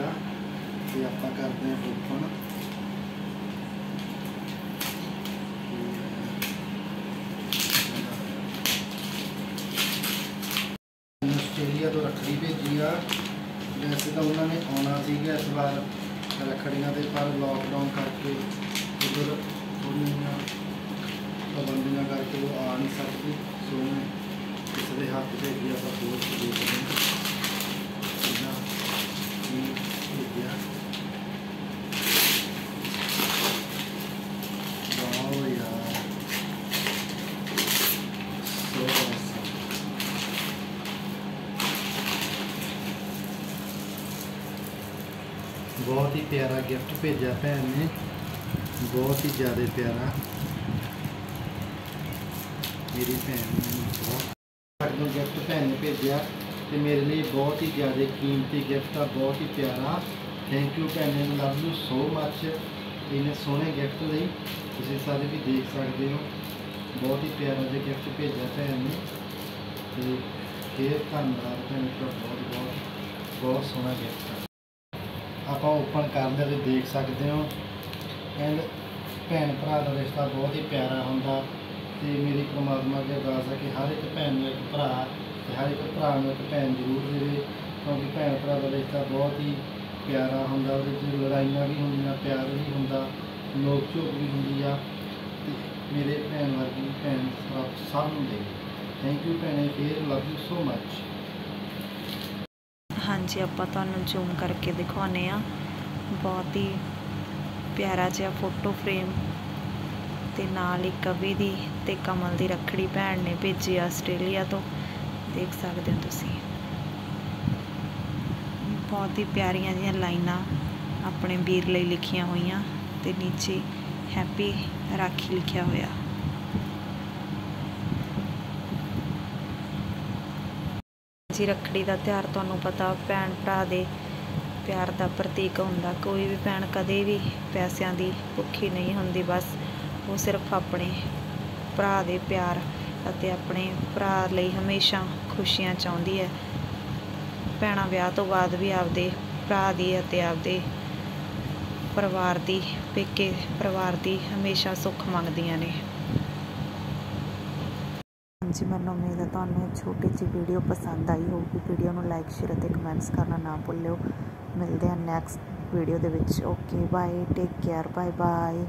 ਤੇ ਆਪਾਂ ਕਰਦੇ ਹਾਂ ਓਪਨ ਆਸਟ੍ਰੇਲੀਆ ਤੋਂ ਰੱਖੜੀ ਭੇਜੀ ਆ। ਵੈਸੇ ਤਾਂ ਉਹਨਾਂ ਨੇ ਆਉਣਾ ਸੀਗਾ ਇਸ ਵਾਰ ਰੱਖੜੀਆਂ ਤੇ, ਪਰ ਲੋਕਡਾਊਨ ਕਰਕੇ ਉਧਰ ਥੋੜ੍ਹੀਆਂ ਪਾਬੰਦੀਆਂ ਕਰਕੇ ਉਹ ਆ ਨਹੀਂ ਸਕਦੇ। ਸੋ ਕਿਸੇ ਦੇ ਹੱਥ ਭੇਜੀ ਆਪਾਂ ਪੋਸਟ ਦੇ ਸਕਦੇ ਹਾਂ ਇਹਨਾਂ ਕੀ ਭੇਜਿਆ ਵਾਓ ਯਾਰ ਸੋ awesome. ਬਹੁਤ ਹੀ ਪਿਆਰਾ ਗਿਫਟ ਭੇਜਿਆ ਭੈਣ ਨੇ ਬਹੁਤ ਹੀ ਜ਼ਿਆਦਾ ਪਿਆਰਾ ਮੇਰੀ ਭੈਣ ਨੇ ਮੈਨੂੰ ਬਹੁਤ ਸਾਡੇ ਨੂੰ ਗਿਫਟ ਭੈਣ ਨੇ ਭੇਜਿਆ ਤੇ ਮੇਰੇ ਲਈ ਬਹੁਤ ਹੀ ਜ਼ਿਆਦਾ ਕੀਮਤੀ ਗਿਫਟ ਆ ਬਹੁਤ ਹੀ ਪਿਆਰਾ ਥੈਂਕ ਯੂ ਭੈਣ ਨੇ ਲਵ ਯੂ ਸੋ ਮੱਚ ਇਹਨੇ ਸੋਹਣੇ ਗਿਫਟ ਲਈ ਤੁਸੀਂ ਸਾਰੇ ਵੀ ਦੇਖ ਸਕਦੇ ਹੋ ਬਹੁਤ ਹੀ ਪਿਆਰਾ ਜਿਹਾ ਗਿਫਟ ਭੇਜਿਆ ਭੈਣ ਨੇ ਤੇ ਫੇਰ ਧੰਨਵਾਦ ਭੈਣ ਦਾ ਬਹੁਤ ਬਹੁਤ ਬਹੁਤ ਸੋਹਣਾ ਗਿਫਟ ਆ ਆਪਾਂ ਓਪਨ ਕਰਦੇ ਤੇ ਦੇਖ ਸਕਦੇ ਹੋ। ਐਂਡ ਭੈਣ ਭਰਾ ਦਾ ਰਿਸ਼ਤਾ ਬਹੁਤ ਹੀ ਪਿਆਰਾ ਹੁੰਦਾ। ਤੇ ਮੇਰੀ ਪ੍ਰਮਾਤਮਾ ਅੱਗੇ ਅਰਦਾਸ ਹੈ ਕਿ ਹਰ ਇੱਕ ਭੈਣ ਨੂੰ ਇੱਕ ਭਰਾ ਤੇ ਹਰ ਇੱਕ ਭਰਾ ਨੂੰ ਇੱਕ ਭੈਣ ਜ਼ਰੂਰ ਦੇਵੇ। ਕਿਉਂਕਿ ਭੈਣ ਭਰਾ ਦਾ ਰਿਸ਼ਤਾ ਬਹੁਤ ਹੀ ਪਿਆਰਾ ਹੁੰਦਾ। ਉਹਦੇ 'ਚ ਲੜਾਈਆਂ ਵੀ ਹੁੰਦੀਆਂ, ਪਿਆਰ ਵੀ ਹੁੰਦਾ ਨੋਕ ਝੋਕ ਵੀ ਹੁੰਦੀ ਆ। ਤੇ ਮੇਰੇ ਭੈਣ ਵਰਗੀ ਭੈਣ ਸਭ ਸਭ ਨੂੰ ਦੇ ਥੈਂਕ ਯੂ ਭੈਣੇ, ਫੇਰ ਲਵ ਯੂ ਸੋ ਮੱਚ ਹਾਂਜੀ, ਆਪਾਂ ਤੁਹਾਨੂੰ ਜ਼ੂਮ ਕਰਕੇ ਦਿਖਾਉਨੇ ਆ ਬਹੁਤ ਹੀ ਪਿਆਰਾ ਜਿਹਾ ਫੋਟੋ ਫਰੇਮ ਤੇ ਨਾਲ ਹੀ ਕਵੀ ਦੀ ਤੇ ਕਮਲ ਦੀ ਰੱਖੜੀ ਭੈਣ ਨੇ ਭੇਜੀ ਆਸਟ੍ਰੇਲੀਆ ਤੋਂ। ਦੇਖ ਸਕਦੇ ਹੋ ਤੁਸੀਂ। ਬਹੁਤ ਹੀ ਪਿਆਰੀਆਂ ਜਿਹੀਆਂ ਲਾਈਨਾਂ ਆਪਣੇ ਵੀਰ ਲਈ ਲਿਖੀਆਂ ਹੋਈਆਂ ਤੇ ਨੀਚੇ ਹੈਪੀ ਰਾਖੀ ਲਿਖਿਆ ਹੋਇਆ। ਜੀ ਰੱਖੜੀ ਦਾ ਤਿਉਹਾਰ ਤੁਹਾਨੂੰ ਪਤਾ, ਭੈਣ ਭਰਾ ਦੇ ਪਿਆਰ ਦਾ ਪ੍ਰਤੀਕ ਹੁੰਦਾ। ਕੋਈ ਵੀ ਭੈਣ ਕਦੇ ਵੀ ਪੈਸਿਆਂ ਦੀ ਭੁੱਖੀ ਨਹੀਂ ਹੁੰਦੀ, ਬਸ ਉਹ ਸਿਰਫ ਆਪਣੇ ਭਰਾ ਦੇ ਪਿਆਰ ਅਤੇ ਆਪਣੇ ਭਰਾ ਲਈ ਹਮੇਸ਼ਾ ਖੁਸ਼ੀਆਂ ਚਾਹੁੰਦੀ ਹੈ। ਭੈਣਾਂ, ਵਿਆਹ ਤੋਂ ਬਾਅਦ ਵੀ ਆਪਦੇ ਭਰਾ ਦੀ ਅਤੇ ਆਪਦੇ ਪਰਿਵਾਰ ਦੀ, ਪੇਕੇ ਪਰਿਵਾਰ ਦੀ ਹਮੇਸ਼ਾ ਸੁੱਖ ਮੰਗਦੀਆਂ ਨੇ। ਹਾਂਜੀ, ਮੈਨੂੰ ਉਮੀਦ ਹੈ ਤੁਹਾਨੂੰ ਇਹ ਛੋਟੀ ਜਿਹੀ ਵੀਡੀਓ ਪਸੰਦ ਆਈ ਹੋਊਗੀ। ਵੀਡੀਓ ਨੂੰ ਲਾਈਕ ਸ਼ੇਅਰ ਅਤੇ ਕਮੈਂਟਸ ਕਰਨਾ ਨਾ ਭੁੱਲਿਓ। ਮਿਲਦੇ ਹਾਂ ਨੈਕਸਟ ਵੀਡੀਓ ਦੇ ਵਿੱਚ। Okay bye take care bye bye